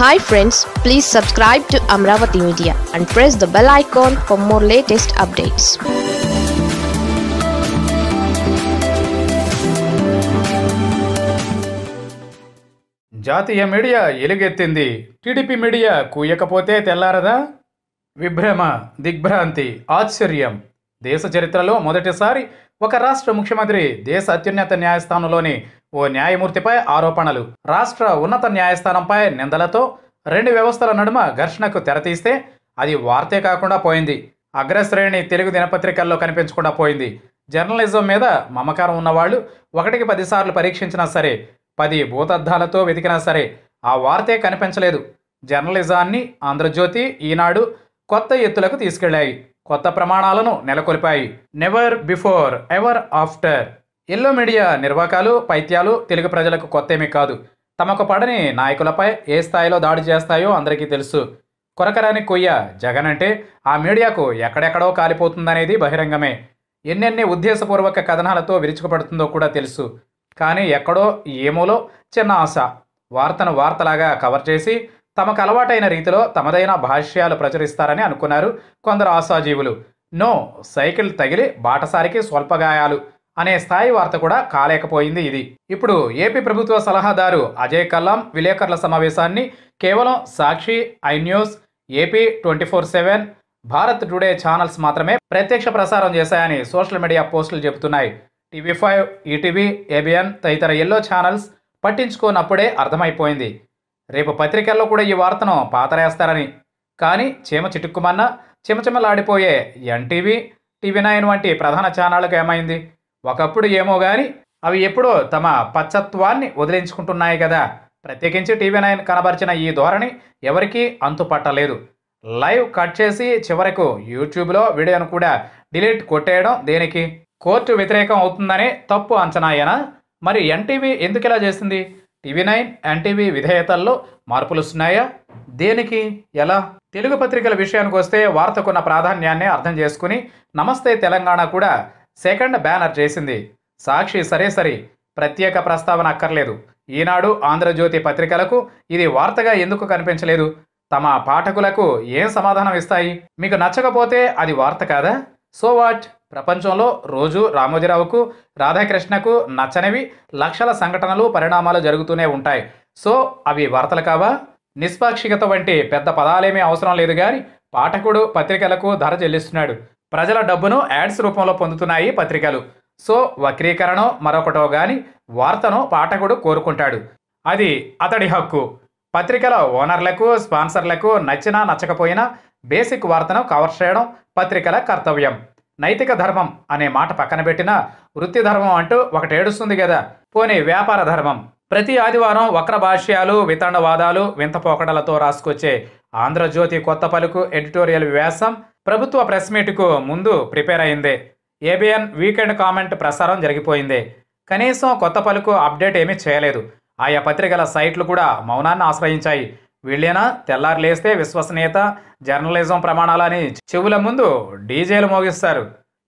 Hi friends please subscribe to Amaravati media and press the bell icon for more latest updates జాతీయ media ఎలుగెత్తింది. TDP media కూయకపోతే తెల్లారదా? విభ్రమ దిగ్భ్రాంతి ఆశ్చర్యం. దేశ చరిత్రలో మొదటిసారి ఒక రాష్ట్ర ముఖ్యమంత్రి దేశ అత్యున్నత న్యాయస్థానంలోని ఓ న్యాయమూర్తిపై ఆరోపణలు. రాష్ట్ర ఉన్నత న్యాయస్థానంపై నిందలతో రెండు వ్యవస్థల నడుమ ఘర్షణకు తెరతీస్తే అది వార్తే కాకుండా పోయింది. అగ్రశ్రేణి తెలుగు దినపత్రికల్లో కనిపించకుండా పోయింది. జర్నలిజం మీద మమకారం ఉన్నవాళ్ళు ఒకటికి పదిసార్లు పరీక్షించినా సరే పది భూతద్దాలతో వెతికినా సరే ఆ వార్తే కనిపించలేదు. జర్నలిజాన్ని ఆంధ్రజ్యోతి ఈనాడు కొత్త ఎత్తులకు తీసుకెళ్ళాయి. కొత్త ప్రమాణాలను నెలకొల్పాయి. Never before ever after yellow media నిర్వాకాలు పైత్యాలు తెలుగు ప్రజలకు కొత్తేమీ కాదు. తమకు పడని నాయకులపై ఏ స్థాయిలో దాడి చేస్తాయో అందరికీ తెలుసు. కొరకరాని కొయ్య జగన్ అంటే ఆ మీడియాకు ఎక్కడెక్కడో కాలిపోతుందనేది బహిరంగమే. ఎన్నెన్ని ఉద్దేశపూర్వక కథనాలతో విరుచుకుపడుతుందో కూడా తెలుసు. కానీ ఎక్కడో ఏమోలో చిన్న ఆశ. వార్తను వార్తలాగా కవర్ చేసి తమకు అలవాటైన రీతిలో తమదైన భాష్యాలు ప్రచురిస్తారని అనుకున్నారు కొందరు ఆశాజీవులు. నో సైకిల్ తగిలి బాటసారికి స్వల్పగాయాలు. అనే స్థాయి వార్త కూడా కాలేకపోయింది ఇది. ఇప్పుడు ఏపీ ప్రభుత్వ సలహాదారు అజయ్ కల్లాం విలేకరుల సమావేశాన్ని కేవలం Sakshi I news AP twenty four seven Bharat today channels మాత్రమే ప్రత్యక్ష ప్రసారం చేశాయని సోషల్ మీడియా పోస్టులు చెబుతున్నాయి. టీవీ ఫైవ్ ఈటీవీ ఏబిఎన్ తదితర ఎల్లో ఛానల్స్ పట్టించుకోనప్పుడే అర్థమైపోయింది. రేపు పత్రికల్లో కూడా ఈ వార్తను పాతరేస్తారని. కానీ చీమ చిటుక్కుమన్న చిమచిమలాడిపోయే ఎన్టీవీ టీవీ నైన్ వంటి ప్రధాన ఛానళ్ళకు ఏమైంది? ఒకప్పుడు ఏమో కానీ అవి ఎప్పుడో తమ పచ్చత్వాన్ని వదిలించుకుంటున్నాయి కదా. ప్రత్యేకించి టీవీ నైన్ కనబరిచిన ఈ ధోరణి ఎవరికీ అంతుపట్టలేదు. లైవ్ కట్ చేసి చివరకు యూట్యూబ్లో వీడియోను కూడా డిలీట్ కొట్టేయడం దేనికి? కోర్టు వ్యతిరేకం అవుతుందనే తప్పు అంచనాయేనా? మరి ఎన్టీవీ ఎందుకు ఇలా చేసింది? టీవీ నైన్ ఎన్టీవీ విధేయతల్లో మార్పులు వస్తున్నాయా? దేనికి? ఎలా? తెలుగు పత్రికల విషయానికి వస్తే వార్తకున్న ప్రాధాన్యాన్ని అర్థం చేసుకుని నమస్తే తెలంగాణ కూడా సెకండ్ బ్యానర్ చేసింది. సాక్షి సరే సరి ప్రత్యేక ప్రస్తావన అక్కర్లేదు. ఈనాడు ఆంధ్రజ్యోతి పత్రికలకు ఇది వార్తగా ఎందుకు కనిపించలేదు? తమ పాఠకులకు ఏం సమాధానం ఇస్తాయి? మీకు నచ్చకపోతే అది వార్త కాదా? So what? ప్రపంచంలో రోజు రామోజీరావుకు రాధాకృష్ణకు నచ్చనివి లక్షల సంఘటనలు పరిణామాలు జరుగుతూనే ఉంటాయి. సో అవి వార్తలు కావా? నిష్పాక్షికత వంటి పెద్ద పదాలేమీ అవసరం లేదు కానీ పాఠకుడు పత్రికలకు ధర చెల్లిస్తున్నాడు. ప్రజల డబ్బును యాడ్స్ రూపంలో పొందుతున్నాయి పత్రికలు. సో వక్రీకరణో మరొకటో గాని వార్తను పాఠకుడు కోరుకుంటాడు. అది అతడి హక్కు. పత్రికల ఓనర్లకు స్పాన్సర్లకు నచ్చినా నచ్చకపోయినా బేసిక్ వార్తను కవర్ చేయడం పత్రికల కర్తవ్యం. నైతిక ధర్మం అనే మాట పక్కన పెట్టినా వృత్తి ధర్మం అంటూ ఒకటి ఏడుస్తుంది కదా పోనీ వ్యాపార ధర్మం. ప్రతి ఆదివారం వక్ర భాష్యాలు వితండవాదాలు వింత పోకడలతో రాసుకొచ్చే ఆంధ్రజ్యోతి కొత్త పలుకు ఎడిటోరియల్ వ్యాసం ప్రభుత్వ ప్రెస్ మీట్కు ముందు ప్రిపేర్ అయింది. ఏబిఎన్ వీకెండ్ కామెంట్ ప్రసారం జరిగిపోయింది. కనీసం కొత్త పలుకు అప్డేట్ ఏమీ చేయలేదు. ఆయా పత్రికల సైట్లు కూడా మౌనాన్ని ఆశ్రయించాయి. వీళ్ళేనా? తెల్లారు లేస్తే విశ్వసనీయత జర్నలిజం ప్రమాణాలని చెవుల ముందు డీజేలు మోగిస్తారు.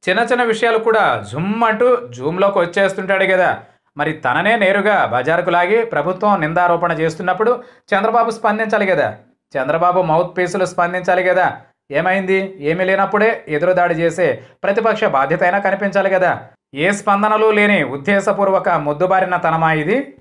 చిన్న చిన్న విషయాలు కూడా జుమ్ అంటూ జూమ్లోకి వచ్చేస్తుంటాడు కదా మరి తననే నేరుగా బజారుకు లాగి ప్రభుత్వం నిందారోపణ చేస్తున్నప్పుడు చంద్రబాబు స్పందించాలి కదా చంద్రబాబు మౌత్ పీసులు స్పందించాలి కదా ఏమైంది? ఏమీ లేనప్పుడే ఎదురుదాడి చేసే ప్రతిపక్ష బాధ్యత అయినా కనిపించాలి కదా. ఏ స్పందనలు లేని ఉద్దేశపూర్వక ముద్దుబారిన తనమా ఇది?